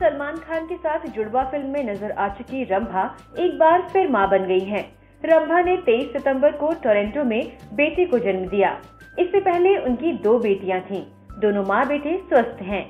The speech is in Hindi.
सलमान खान के साथ जुड़वा फ़िल्म में नज़र आ चुकी रंभा एक बार फिर माँ बन गई हैं। रंभा ने 23 सितंबर को टोरंटो में बेटे को जन्म दिया इससे पहले उनकी दो बेटियाँ थीं। दोनों माँ बेटे स्वस्थ हैं